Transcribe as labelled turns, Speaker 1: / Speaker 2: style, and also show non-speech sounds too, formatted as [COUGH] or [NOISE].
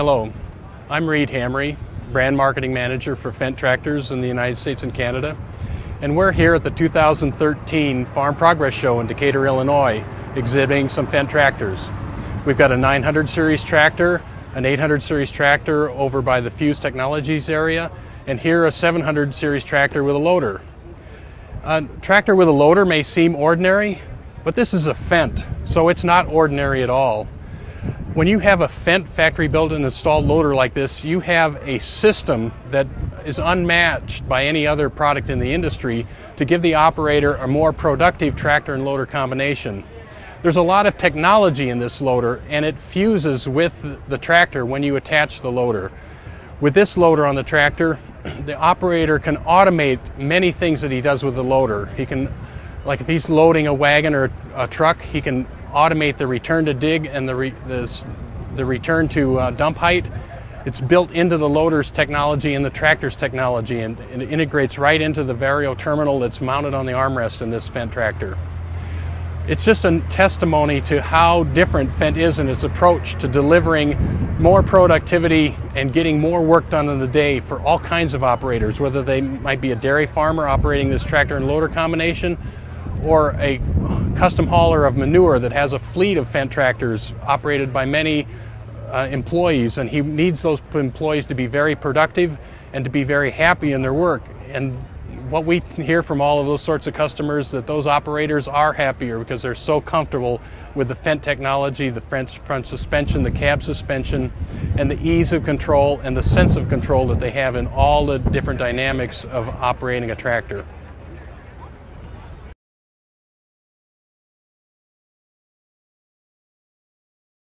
Speaker 1: Hello, I'm Reid Hamre, brand marketing manager for Fendt Tractors in the United States and Canada. And we're here at the 2013 Farm Progress Show in Decatur, Illinois, exhibiting some Fendt tractors. We've got a 900 series tractor, an 800 series tractor over by the Fuse Technologies area, and here a 700 series tractor with a loader. A tractor with a loader may seem ordinary, but this is a Fendt, so it's not ordinary at all. When you have a Fendt factory built and installed loader like this, you have a system that is unmatched by any other product in the industry to give the operator a more productive tractor and loader combination. There's a lot of technology in this loader and it fuses with the tractor when you attach the loader. With this loader on the tractor, [CLEARS THROAT] the operator can automate many things that he does with the loader. He can, like if he's loading a wagon or a truck, he can automate the return to dig and the, re, the, the, return to uh, dump height. It's built into the loader's technology and the tractor's technology and, and it integrates right into the Vario terminal that's mounted on the armrest in this Fendt tractor. It's just a testimony to how different Fendt is in its approach to delivering more productivity and getting more work done in the day for all kinds of operators, whether they might be a dairy farmer operating this tractor and loader combination or a custom hauler of manure that has a fleet of Fendt tractors operated by many uh, employees, and he needs those employees to be very productive and to be very happy in their work. And what we hear from all of those sorts of customers that those operators are happier because they're so comfortable with the Fendt technology, the front, front suspension, the cab suspension, and the ease of control and the sense of control that they have in all the different dynamics of operating a tractor.